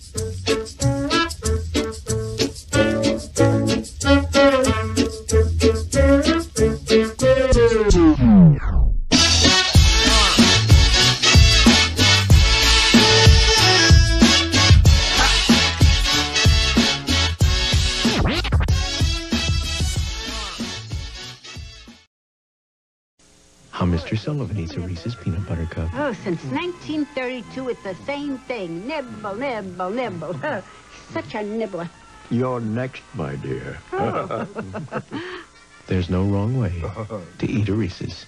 Thanks. How Mr. Sullivan eats a Reese's peanut butter cup. Oh, since 1932, it's the same thing. Nibble, nibble, nibble. Oh, such a nibbler. You're next, my dear. Oh. There's no wrong way to eat a Reese's.